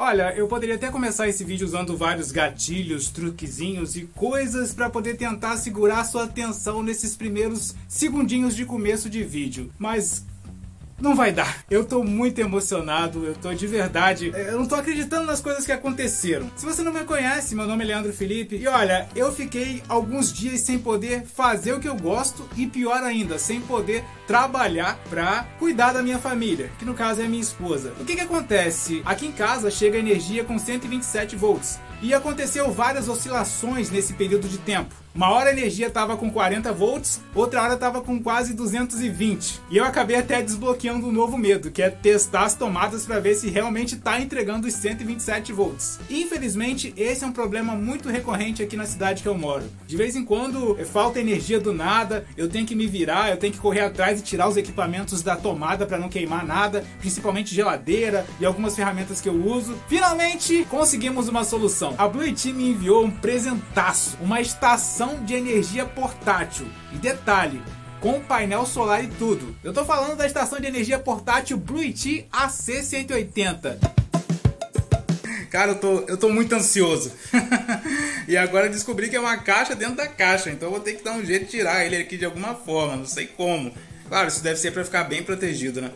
Olha, eu poderia até começar esse vídeo usando vários gatilhos, truquezinhos e coisas para poder tentar segurar sua atenção nesses primeiros segundinhos de começo de vídeo, mas não vai dar. Eu tô muito emocionado, eu tô de verdade. Eu não tô acreditando nas coisas que aconteceram. Se você não me conhece, meu nome é Leandro Felipe. E olha, eu fiquei alguns dias sem poder fazer o que eu gosto e pior ainda, sem poder trabalhar pra cuidar da minha família, que no caso é a minha esposa. O que que acontece? Aqui em casa chega energia com 127 volts e aconteceu várias oscilações nesse período de tempo. Uma hora a energia estava com 40 volts, outra hora estava com quase 220. E eu acabei até desbloqueando um novo medo, que é testar as tomadas para ver se realmente está entregando os 127 volts. Infelizmente, esse é um problema muito recorrente aqui na cidade que eu moro. De vez em quando eh, falta energia do nada, eu tenho que me virar, eu tenho que correr atrás e tirar os equipamentos da tomada para não queimar nada, principalmente geladeira e algumas ferramentas que eu uso. Finalmente conseguimos uma solução. A Blue Team enviou um presentaço, uma estação de energia portátil. E detalhe, com painel solar e tudo. Eu tô falando da estação de energia portátil Bluetooth AC180. Cara, eu tô, eu tô muito ansioso. e agora descobri que é uma caixa dentro da caixa, então eu vou ter que dar um jeito de tirar ele aqui de alguma forma, não sei como. Claro, isso deve ser para ficar bem protegido, né?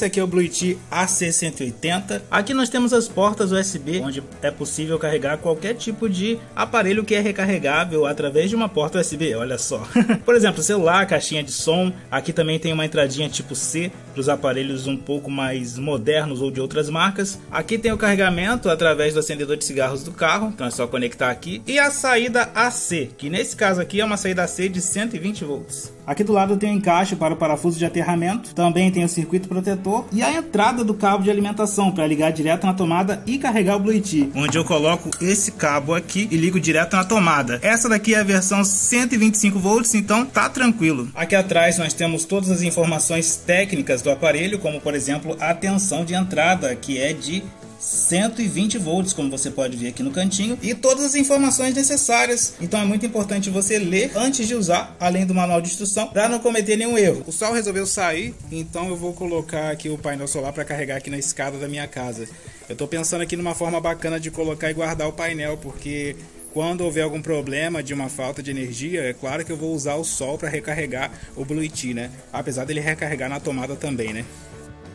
Esse aqui é o Bluetooth AC180. Aqui nós temos as portas USB, onde é possível carregar qualquer tipo de aparelho que é recarregável através de uma porta USB. Olha só. Por exemplo, celular, caixinha de som. Aqui também tem uma entradinha tipo C para os aparelhos um pouco mais modernos ou de outras marcas. Aqui tem o carregamento através do acendedor de cigarros do carro, então é só conectar aqui. E a saída AC, que nesse caso aqui é uma saída AC de 120 volts. Aqui do lado tem o encaixe para o parafuso de aterramento, também tem o circuito protetor e a entrada do cabo de alimentação para ligar direto na tomada e carregar o Bluetooth, onde eu coloco esse cabo aqui e ligo direto na tomada. Essa daqui é a versão 125 volts, então tá tranquilo. Aqui atrás nós temos todas as informações técnicas do aparelho, como por exemplo a tensão de entrada, que é de 120 volts, como você pode ver aqui no cantinho, e todas as informações necessárias. Então é muito importante você ler antes de usar, além do manual de instrução, para não cometer nenhum erro. O sol resolveu sair, então eu vou colocar aqui o painel solar para carregar aqui na escada da minha casa. Eu estou pensando aqui numa forma bacana de colocar e guardar o painel, porque quando houver algum problema de uma falta de energia, é claro que eu vou usar o sol para recarregar o Bluetooth, né? Apesar dele recarregar na tomada também, né?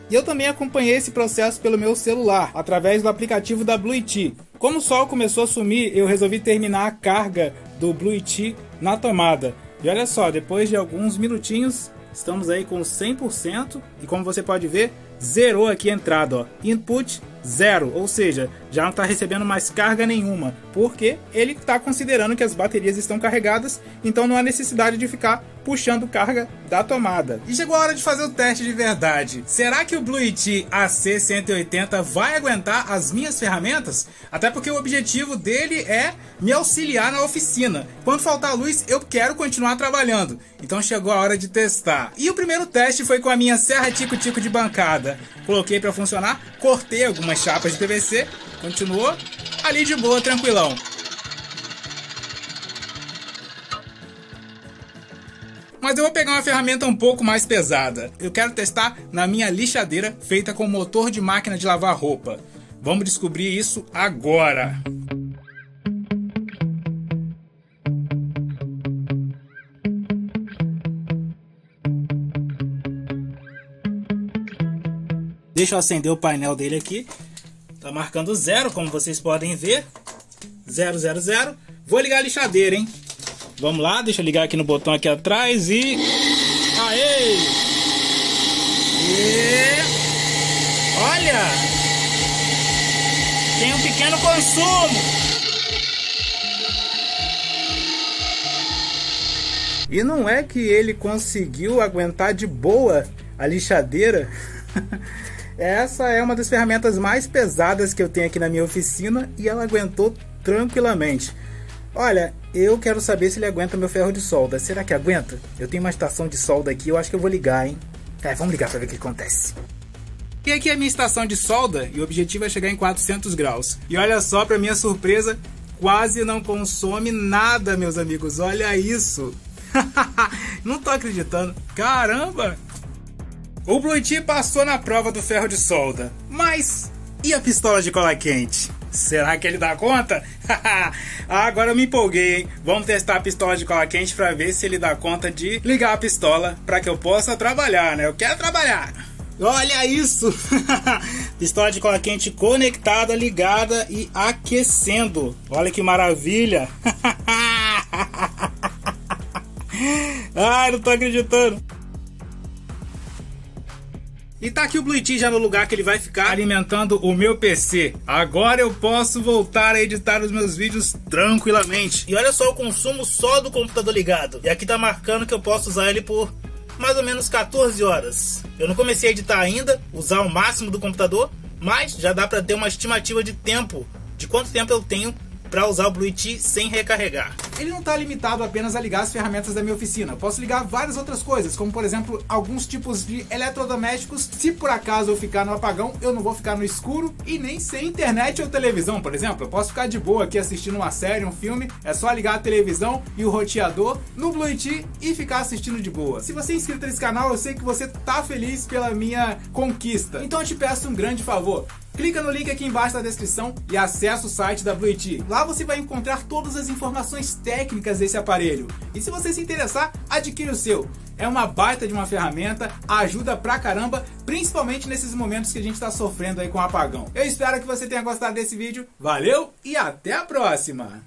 E eu também acompanhei esse processo pelo meu celular, através do aplicativo da Bluetooth. Como o sol começou a sumir, eu resolvi terminar a carga do Bluetooth na tomada. E olha só, depois de alguns minutinhos, estamos aí com 100% e como você pode ver, zerou aqui a entrada, ó. Input zero, ou seja, já não está recebendo mais carga nenhuma, porque ele está considerando que as baterias estão carregadas, então não há necessidade de ficar puxando carga da tomada. E chegou a hora de fazer o teste de verdade. Será que o Bluetooth AC180 vai aguentar as minhas ferramentas? Até porque o objetivo dele é me auxiliar na oficina. Quando faltar luz, eu quero continuar trabalhando. Então chegou a hora de testar. E o primeiro teste foi com a minha serra tico-tico de bancada. Coloquei para funcionar, cortei algumas chapas de PVC, continuou ali de boa, tranquilão. Mas eu vou pegar uma ferramenta um pouco mais pesada. Eu quero testar na minha lixadeira feita com motor de máquina de lavar roupa. Vamos descobrir isso agora. Deixa eu acender o painel dele aqui. Tá marcando zero, como vocês podem ver. Zero, zero, zero. Vou ligar a lixadeira, hein? Vamos lá, deixa eu ligar aqui no botão aqui atrás e... Aê! E... Olha! Tem um pequeno consumo! E não é que ele conseguiu aguentar de boa a lixadeira. Essa é uma das ferramentas mais pesadas que eu tenho aqui na minha oficina e ela aguentou tranquilamente. Olha, eu quero saber se ele aguenta meu ferro de solda. Será que aguenta? Eu tenho uma estação de solda aqui, eu acho que eu vou ligar, hein? É, vamos ligar pra ver o que acontece. E aqui é a minha estação de solda e o objetivo é chegar em 400 graus. E olha só, para minha surpresa, quase não consome nada, meus amigos. Olha isso. não tô acreditando. Caramba! O Blue Tea passou na prova do ferro de solda. Mas e a pistola de cola quente? Será que ele dá conta? Agora eu me empolguei, hein? Vamos testar a pistola de cola quente para ver se ele dá conta de ligar a pistola para que eu possa trabalhar, né? Eu quero trabalhar. Olha isso! Pistola de cola quente conectada, ligada e aquecendo. Olha que maravilha! Ai, não tô acreditando. E tá aqui o Blue já no lugar que ele vai ficar alimentando o meu PC. Agora eu posso voltar a editar os meus vídeos tranquilamente. E olha só o consumo só do computador ligado. E aqui tá marcando que eu posso usar ele por mais ou menos 14 horas. Eu não comecei a editar ainda, usar o máximo do computador, mas já dá para ter uma estimativa de tempo, de quanto tempo eu tenho para usar o Bluetooth sem recarregar. Ele não está limitado apenas a ligar as ferramentas da minha oficina. Eu posso ligar várias outras coisas, como por exemplo alguns tipos de eletrodomésticos. Se por acaso eu ficar no apagão, eu não vou ficar no escuro e nem sem internet ou televisão, por exemplo. Eu posso ficar de boa aqui assistindo uma série, um filme. É só ligar a televisão e o roteador no Bluetooth e ficar assistindo de boa. Se você é inscrito nesse canal, eu sei que você tá feliz pela minha conquista. Então eu te peço um grande favor Clica no link aqui embaixo da descrição e acessa o site da Blue Lá você vai encontrar todas as informações técnicas desse aparelho. E se você se interessar, adquira o seu. É uma baita de uma ferramenta, ajuda pra caramba, principalmente nesses momentos que a gente está sofrendo aí com o apagão. Eu espero que você tenha gostado desse vídeo. Valeu e até a próxima!